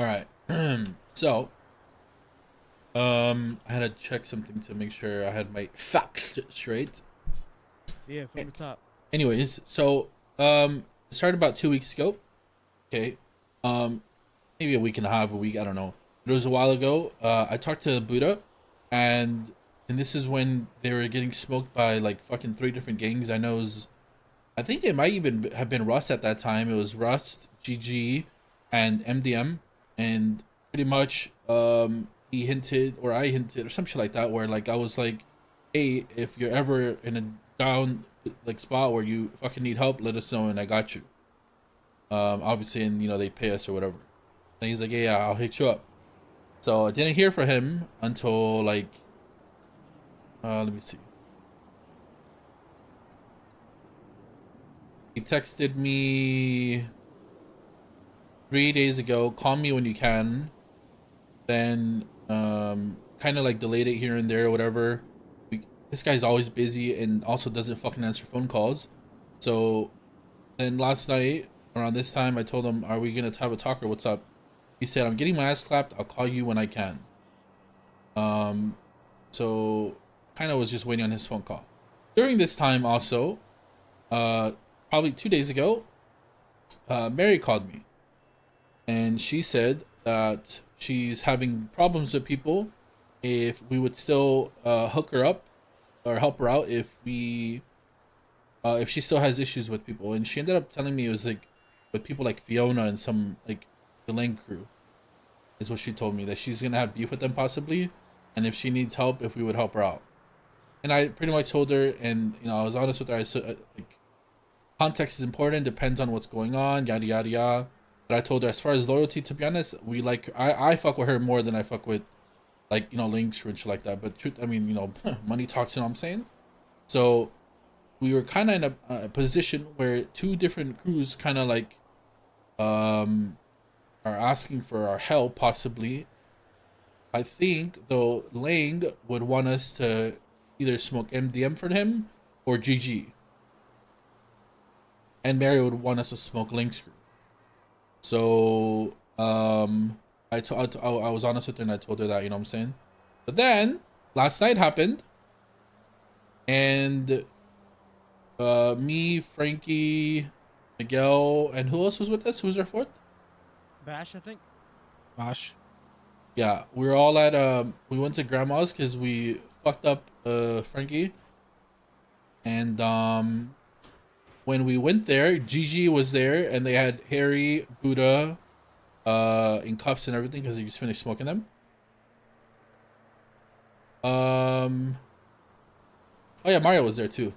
All right. so, um, I had to check something to make sure I had my facts straight. Yeah, from the top. Anyways, so um, started about two weeks ago. Okay, um, maybe a week and a half, a week. I don't know. It was a while ago. Uh, I talked to Buddha, and and this is when they were getting smoked by like fucking three different gangs. I know it was, I think it might even have been Rust at that time. It was Rust, GG, and MDM, and pretty much um he hinted or I hinted or some shit like that where like I was like, hey, if you're ever in a down like spot where you fucking need help, let us know and I got you. Um, obviously, and you know they pay us or whatever. And he's like, yeah, yeah, I'll hit you up. So I didn't hear from him until like, uh, let me see. He texted me three days ago. Call me when you can. Then, um, kind of like delayed it here and there or whatever. We, this guy's always busy and also doesn't fucking answer phone calls. So, then last night around this time, I told him, "Are we gonna have a talk or what's up?" He said, "I'm getting my ass clapped. I'll call you when I can." Um, so kind of was just waiting on his phone call. During this time, also, uh, probably two days ago, uh, Mary called me, and she said that she's having problems with people. If we would still uh, hook her up or help her out, if we, uh, if she still has issues with people, and she ended up telling me it was like with people like Fiona and some like the Lang crew, is what she told me that she's gonna have beef with them possibly, and if she needs help, if we would help her out. And I pretty much told her, and you know, I was honest with her. I said, uh, like, context is important, depends on what's going on, yada yada yada. But I told her, as far as loyalty, to be honest, we like I I fuck with her more than I fuck with, like you know, links and shit like that. But truth, I mean, you know, money talks. You know what I'm saying? So, we were kind of in a, a position where two different crews kind of like, um, are asking for our help possibly. I think though Lang would want us to either smoke MDM for him or GG. And Mary would want us to smoke Link's. So um I, t- I, t- I was honest with her and I told her that, you know what I'm saying? But then last night happened and uh me, Frankie, Miguel, and who else was with us? Who was our fourth? Bash, I think. Bash. Yeah, we were all at um we went to grandma's because we fucked up uh Frankie. And um when we went there, GG was there and they had Harry, Buddha, uh in cups and everything because they just finished smoking them. Um Oh yeah, Mario was there too.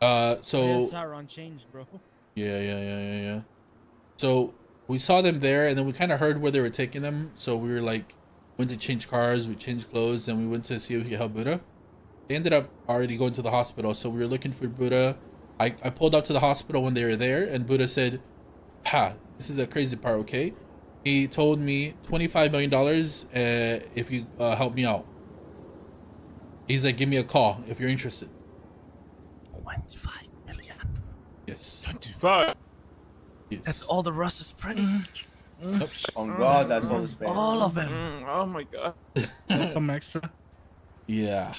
Uh so yeah, Sauron changed, bro. yeah, yeah, yeah, yeah, yeah. So we saw them there, and then we kind of heard where they were taking them. So we were like, went to change cars, we changed clothes, and we went to see if we could help Buddha. They ended up already going to the hospital, so we were looking for Buddha. I, I pulled up to the hospital when they were there, and Buddha said, "Ha, this is the crazy part, okay?" He told me twenty five million dollars uh, if you uh, help me out. He's like, "Give me a call if you're interested." 25 million. Yes. 25. Yes. That's all the Russ is pretty. On God, that's all the space. All of them. Mm, oh my god. Some extra. Yeah.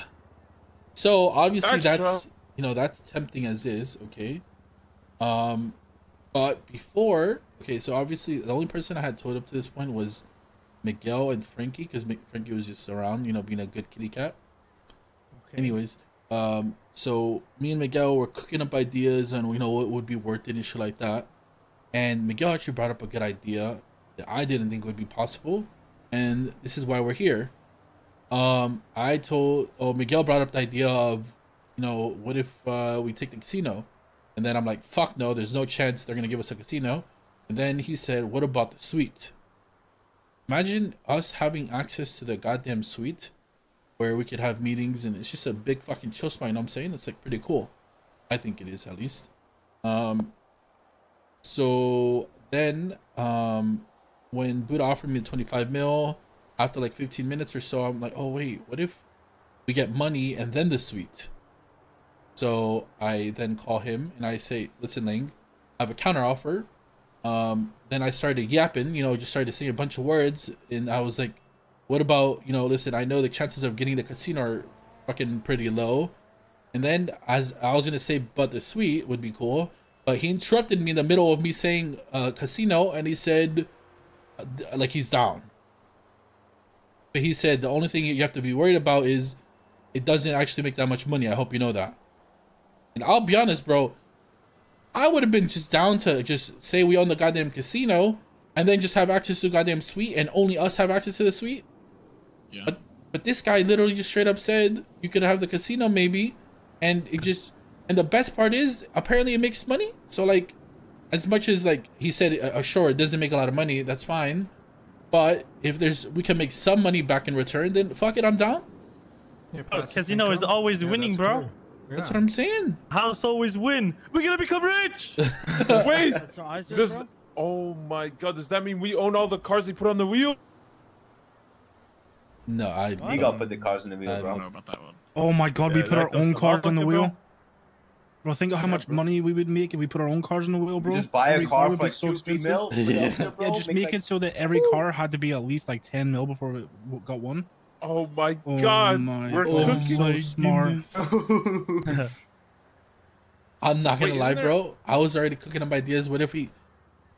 So obviously Extra. that's you know that's tempting as is, okay. Um but before okay, so obviously the only person I had told up to this point was Miguel and Frankie because Frankie was just around, you know, being a good kitty cat. Okay. Anyways, um, so me and Miguel were cooking up ideas and you know what would be worth it and shit like that. And Miguel actually brought up a good idea that I didn't think would be possible, and this is why we're here. Um, I told oh Miguel brought up the idea of, you know, what if uh, we take the casino, and then I'm like, fuck no, there's no chance they're gonna give us a casino, and then he said, what about the suite? Imagine us having access to the goddamn suite where we could have meetings and it's just a big fucking chill spot, you know what I'm saying? It's like pretty cool. I think it is at least. Um so then um when Buddha offered me the 25 mil after like 15 minutes or so, I'm like, oh wait, what if we get money and then the suite? So I then call him and I say, listen, Ling, I have a counter offer. um, then I started yapping, you know, just started saying a bunch of words, and I was like, "What about you know? Listen, I know the chances of getting the casino are fucking pretty low." And then as I was gonna say, but the suite would be cool, but he interrupted me in the middle of me saying uh, casino, and he said, uh, like he's down. But he said the only thing you have to be worried about is it doesn't actually make that much money. I hope you know that. And I'll be honest, bro. I would have been just down to just say we own the goddamn casino and then just have access to the goddamn suite and only us have access to the suite. Yeah. But but this guy literally just straight up said you could have the casino maybe and it just and the best part is apparently it makes money. So like as much as like he said uh, uh, sure it doesn't make a lot of money, that's fine. But if there's we can make some money back in return, then fuck it, I'm down. Oh, casino is always winning, bro. That's what I'm saying. House always win. We're gonna become rich. Wait, That's what I said, does bro. oh my god, does that mean we own all the cars they put on the wheel? No, I You gotta put the cars in the wheel, I I don't bro. know about that one. Oh my god, we put our own cars on the wheel. bro. Bro, think of how much money we would make if we put our own cars on the wheel, bro. Just buy a Every car would for be like so two, three mil. put it out there, bro, Yeah, just make like- it so that every car had to be at least like 10 mil before we got one. Oh my Oh god, my we're oh cooking. so smart. I'm not gonna Wait, lie, isn't there- bro. I was already cooking up ideas. What if we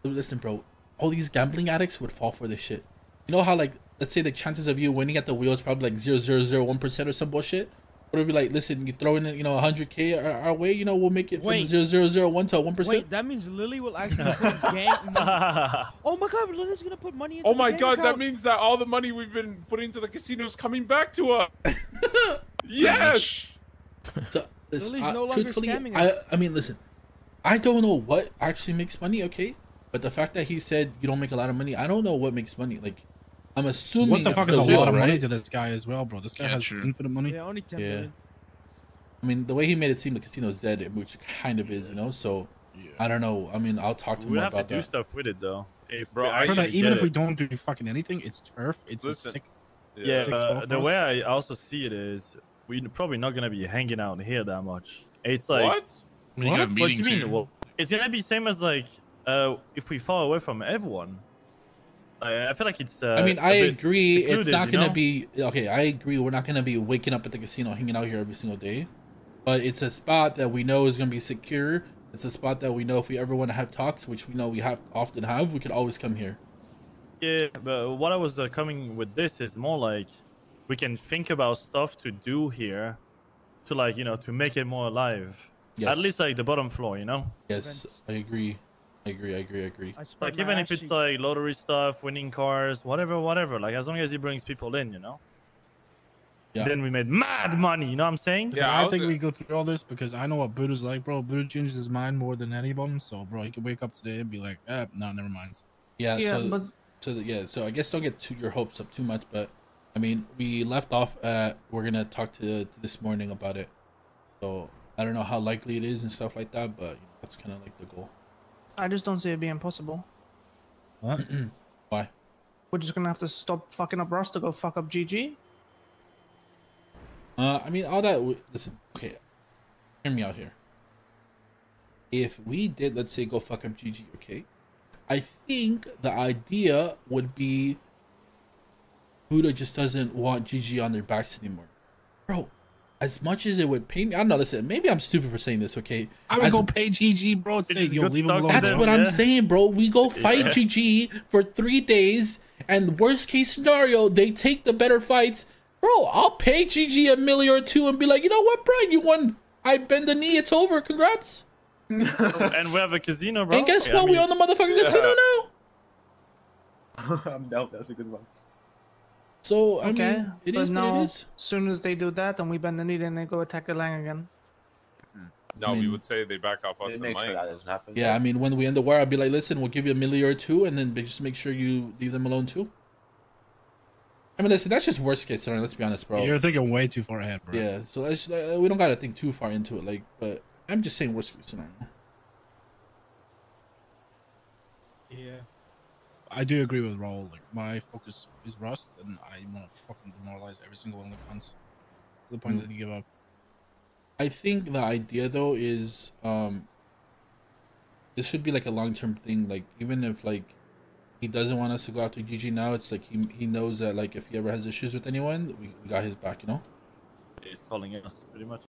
listen, bro? All these gambling addicts would fall for this shit. You know how like let's say the chances of you winning at the wheel is probably like zero zero zero one percent or some bullshit. What if we like listen? You throw in you know hundred k our, our way. You know we'll make it from Wait. zero zero zero one to one percent. Wait, that means Lily will actually put gang. Oh my god, Lily's gonna put money into Oh my gang god, that means that all the money we've been putting into the casino is coming back to us. yes. So, listen, Lily's I- no longer truthfully, scamming I. I mean listen, I don't know what actually makes money. Okay, but the fact that he said you don't make a lot of money, I don't know what makes money. Like, I'm assuming What the fuck is the a wheel, lot of money to this guy as well, bro? This guy Yeah, has true. infinite money. Yeah, only ten Yeah. million. I mean, the way he made it seem the casino's dead, which kind of is, you know. So Yeah. I don't know. I mean, I'll talk to him about that. we more have to do that. stuff with it though. If Bro, we I Bro, like, even get if we don't do fucking anything, it's turf. It's a Listen. sick. Yeah, Six but the way I also see it is, we're probably not gonna be hanging out here that much. It's like, what? I mean, you what? What do you mean? Well, it's gonna be same as like, uh, if we fall away from everyone. I, I feel like it's. Uh, I mean, I agree. it's not gonna know? be okay. I agree. We're not gonna be waking up at the casino, hanging out here every single day. But it's a spot that we know is gonna be secure. It's a spot that we know if we ever want to have talks, which we know we have often have, we could always come here. Yeah, but what I was uh, coming with this is more like we can think about stuff to do here, to like you know to make it more alive. Yes. At least like the bottom floor, you know. Yes, I agree. I agree. I agree. I agree. I spread Like even if it's cheeks. like lottery stuff, winning cars, whatever, whatever. Like as long as he brings people in, you know. Yeah. Then we made mad money. You know what I'm saying? Yeah, I, I was- think we go through all this because I know what Buddha's like, bro. Buddha changes his mind more than anyone. So, bro, he could wake up today and be like, eh, no, never mind. Yeah. Yeah, so, but so the- yeah. So I guess don't get too, your hopes up too much, but I mean, we left off at we're gonna talk to, to this morning about it. So I don't know how likely it is and stuff like that, but you know, that's kind of like the goal. I just don't see it being possible. What? Why? We're just gonna have to stop fucking up Rust to go fuck up GG. Uh, I mean, all that. w- Listen, okay, hear me out here. If we did, let's say, go fuck up GG, okay, I think the idea would be Buddha just doesn't want GG on their backs anymore, bro. As much as it would pain me, I don't know. Listen, maybe I'm stupid for saying this, okay? I would As- go pay GG, bro. and Say, yo, leave him alone. That's them, bro. what I'm saying, bro. We go fight Yeah. GG for three days, and worst case scenario, they take the better fights. Bro, I'll pay GG a million or two and be like, you know what, Brian, you won. I bend the knee. It's over. Congrats. and we have a casino, bro. and guess I what? we mean, own the motherfucking casino now. I'm down. That's a good one. So I Okay, mean, it but is now, what it is. soon as they do that and we bend the knee, then they go attack a lang again. No, I we would say they back off us make sure that doesn't happen. Yeah, I mean, when we end the war, I'd be like, listen, we'll give you a million or two, and then just make sure you leave them alone too. I mean, listen, that's just worst case scenario. Let's be honest, bro. You're thinking way too far ahead, bro. Yeah, so let's, uh, we don't gotta think too far into it, like, but I'm just saying worst case scenario. Yeah. I do agree with Raul. Like my focus is Rust, and I want to fucking demoralize every single one of the cunts to the point Mm. that they give up. I think the idea though is um this should be like a long term thing. Like even if like he doesn't want us to go after GG now, it's like he he knows that like if he ever has issues with anyone, we, we got his back. You know. He's calling us pretty much.